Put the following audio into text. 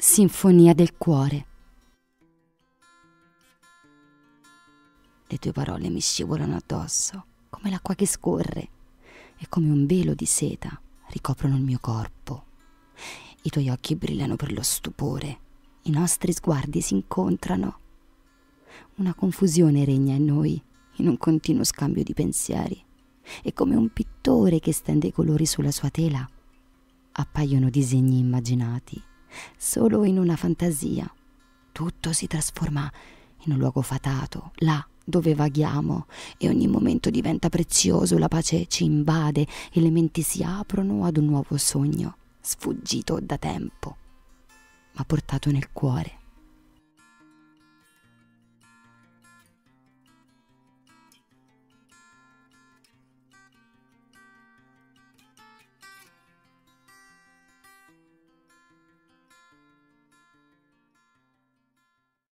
Sinfonia del cuore. Le tue parole mi scivolano addosso, come l'acqua che scorre, e come un velo di seta ricoprono il mio corpo. I tuoi occhi brillano per lo stupore, i nostri sguardi si incontrano. Una confusione regna in noi, in un continuo scambio di pensieri, e come un pittore che stende i colori sulla sua tela, appaiono disegni immaginati, solo in una fantasia. Tutto si trasforma in un luogo fatato, là dove vaghiamo, e ogni momento diventa prezioso, la pace ci invade e le menti si aprono ad un nuovo sogno, sfuggito da tempo, ma portato nel cuore.